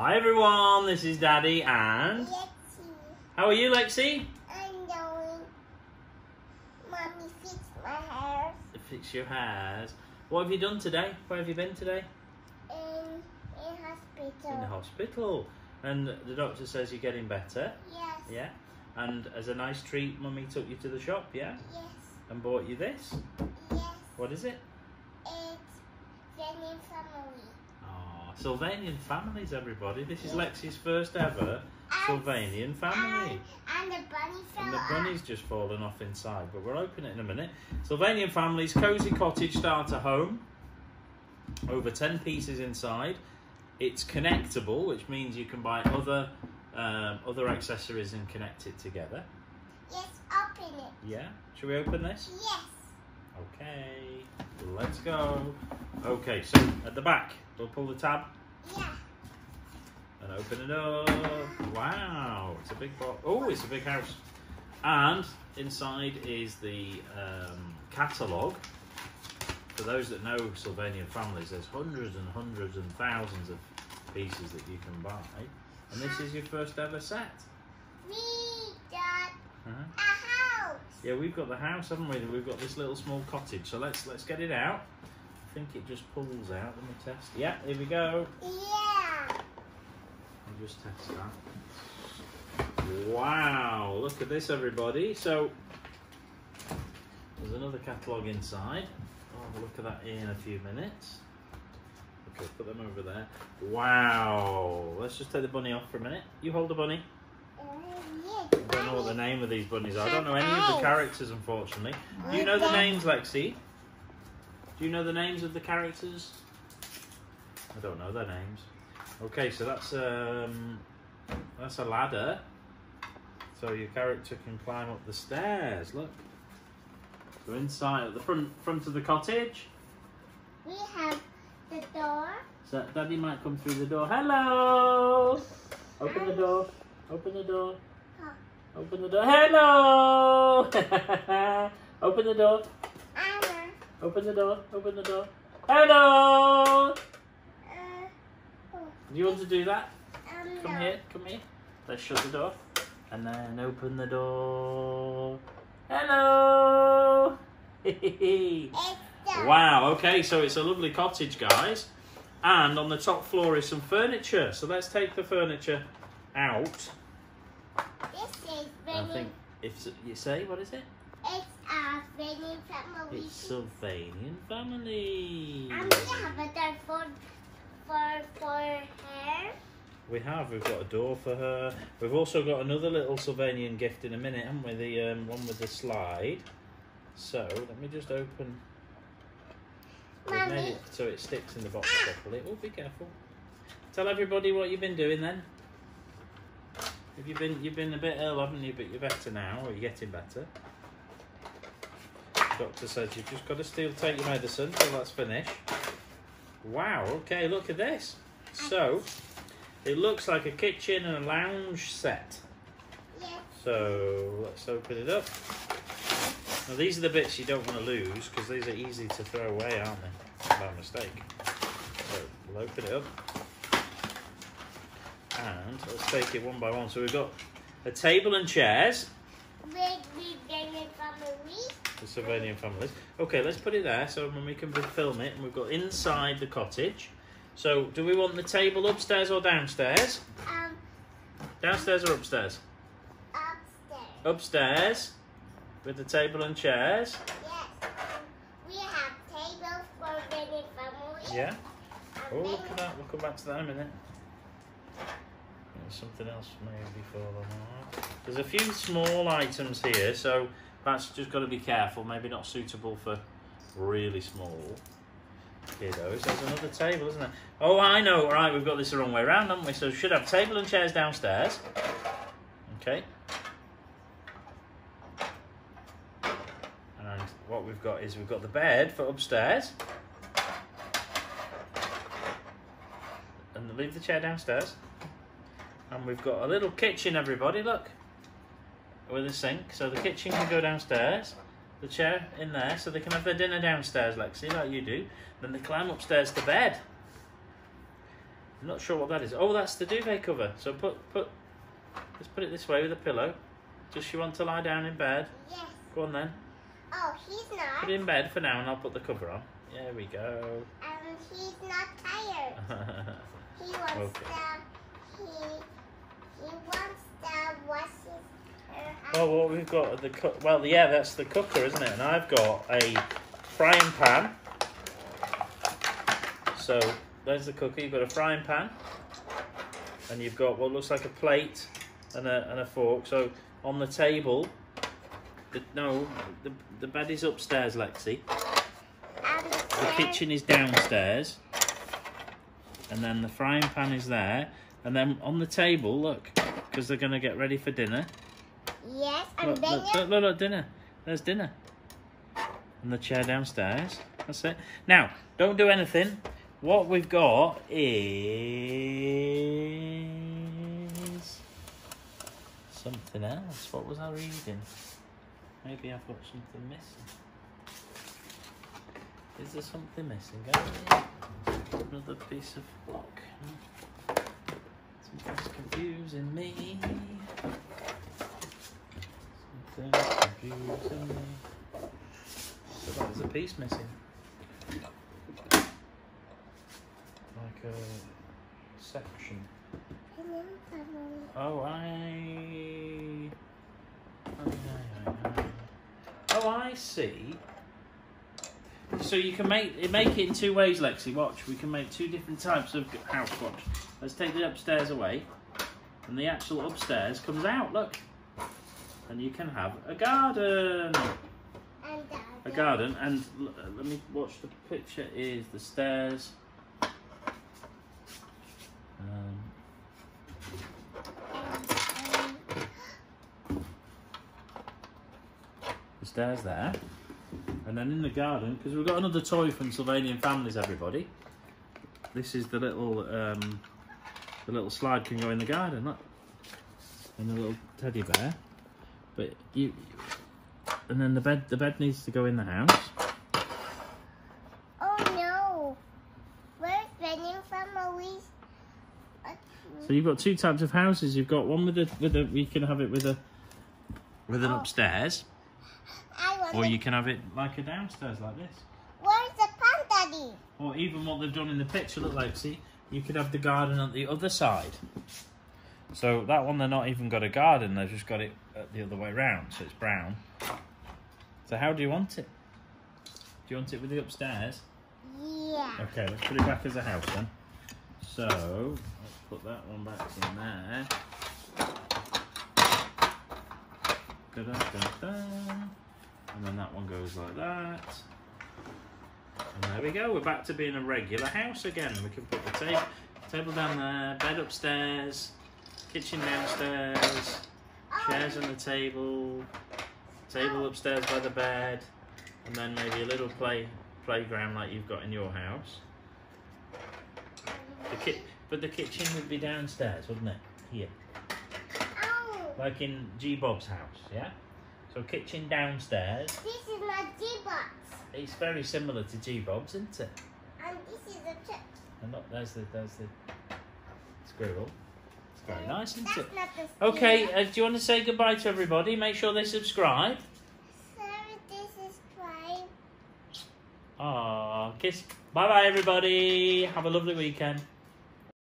Hi everyone, this is Daddy and Lexi. how are you Lexi? I'm going. Mommy fix my hair Fix your hairs. What have you done today? Where have you been today? in in hospital. In the hospital. And the doctor says you're getting better. Yes. Yeah. And as a nice treat, Mummy took you to the shop, yeah? Yes. And bought you this. Yes. What is it? It's Jenny family. Oh, Sylvanian families, everybody. This is Lexi's first ever Sylvanian family. And, and the bunny And the off. bunny's just fallen off inside, but we'll open it in a minute. Sylvanian families, cosy cottage starter home. Over 10 pieces inside. It's connectable, which means you can buy other um, other accessories and connect it together. Yes. Open it. Yeah? Should we open this? Yes. Okay, let's go. Okay, so at the back, we'll pull the tab Yeah. and open it up. Wow, it's a big box. Oh, it's a big house. And inside is the um, catalogue. For those that know Sylvanian families, there's hundreds and hundreds and thousands of pieces that you can buy. And this is your first ever set. We got Uh-huh. a house. Yeah, we've got the house, haven't we? We've got this little small cottage. So let's let's get it out. I think it just pulls out. Let me test. Yeah, here we go. Yeah. I'll just test that. Wow, look at this, everybody. So, there's another catalogue inside. I'll look at that in a few minutes. Okay, put them over there. Wow, let's just take the bunny off for a minute. You hold the bunny. Uh. I don't know what the name of these bunnies are. I don't know any of the characters, unfortunately. Do you know the names, Lexi? Do you know the names of the characters? I don't know their names. Okay, so that's um, that's a ladder. So your character can climb up the stairs. Look. So inside at the front front of the cottage. We have the door. So Daddy might come through the door. Hello. Open the door. Open the door. Open the door. Hello. Open the door. Open the door. Open the door. Hello. Do you want to do that? um, Come here. Come here. Let's shut the door. And then open the door. Hello. Wow. Okay, so it's a lovely cottage, guys. And on the top floor is some furniture. So let's take the furniture out. This is I think if you say what is it? A family. It's Sylvanian family. And we have a door for for for hair. We have. We've got a door for her. We've also got another little Sylvanian gift in a minute, haven't we? The um, one with the slide. So let me just open. We've made Mummy. it so it sticks in the box properly. Oh, be careful. Tell everybody what you've been doing then. Have you been? You've been a bit ill, haven't you? But you're better now, or you're getting better. Doctor says you've just got to still take your medicine till that's finished. Wow. Okay. Look at this. So. It looks like a kitchen and a lounge set. Yes. So let's open it up. Now these are the bits you don't want to lose because these are easy to throw away, aren't they? By mistake. So we'll open it up. And let's take it one by one. So we've got a table and chairs Big big Benny for Sylvanian families. Okay, let's put it there so when we can film it. And we've got inside the cottage. So do we want the table upstairs or downstairs? Um, Downstairs or upstairs? upstairs. upstairs with the table and chairs. Yes. Um, we have tables for Benny family. Yeah. Oh, look at that. We'll come back to that in a minute. There's something else maybe fallen off. There's a few small items here, so that's just got to be careful. Maybe not suitable for really small kiddos. There's another table, isn't there? Oh, I know. All right, we've got this the wrong way around, haven't we? So we should have table and chairs downstairs. Okay. And what we've got is we've got the bed for upstairs. And leave the chair downstairs. And we've got a little kitchen, everybody, look. With a sink. So the kitchen can go downstairs. The chair in there, so they can have their dinner downstairs, Lexi, like you do. Then they climb upstairs to bed. I'm not sure what that is. Oh, that's the duvet cover. So put put let's put it this way with a pillow. Does she want to lie down in bed? Yes. Go on then. Oh, he's not. Put it in bed for now and I'll put the cover on. There we go. And he's not tired. He wants Okay. to. He he wants to wash his. Oh, what we've got the cook. Well, yeah, that's the cooker, isn't it? And I've got a frying pan. So there's the cooker. You've got a frying pan, and you've got what looks like a plate and a and a fork. So on the table, the, no, the the bed is upstairs, Lexi. The kitchen is downstairs, and then the frying pan is there, and then on the table, look, because they're going to get ready for dinner. Yes, and Look, then look, look, look, look, dinner. There's dinner. And the chair downstairs. That's it. Now, don't do anything. What we've got is something else. What was I reading? Maybe I've got something missing. Is there something missing? Another piece of block. Something's confusing me. Confusing me. So there's a piece missing. Like a section. Hello. Oh, I. Oh, Oh, I see. So you can make it make it in two ways, Lexi. Watch, we can make two different types of house. Watch. Let's take the upstairs away, and the actual upstairs comes out. Look, and you can have a garden. The A garden, and uh, let me watch the picture. Is the stairs. Um, the stairs there, and then in the garden because we've got another toy from Sylvanian Families. Everybody, this is the little um, the little slide can go in the garden. Look, and a little teddy bear. But you, and then the bed the bed needs to go in the house. Oh no! Where's Benny from Louise? Uh, so you've got two types of houses. You've got one with a with a you can have it with a with an Oh. upstairs, I want or you can have it like a downstairs like this. Where's the pan, Daddy? Or even what they've done in the picture, look like, see, you could have the garden on the other side. So that one, they're not even got a garden, they've just got it uh, the other way round, so it's brown. So how do you want it? Do you want it with the upstairs? Yeah. Okay, let's put it back as a house then. So, let's put that one back in there. Da-da-da-da. And then that one goes like that. And there we go, we're back to being a regular house again. We can put the table, table down there, bed upstairs, kitchen downstairs, chairs on the table, table upstairs by the bed, and then maybe a little play playground like you've got in your house. The ki- but the kitchen would be downstairs, wouldn't it? Here, like in G Bob's house, yeah. So kitchen downstairs. this is my G Bob's. It's very similar to G Bob's, isn't it? And this is the trick. And look, there's the there's the squirrel. Very nice, isn't it? Okay, uh, do you want to say goodbye to everybody? Make sure they subscribe. Sorry, this is. Ah, kiss. Bye bye, everybody. Have a lovely weekend.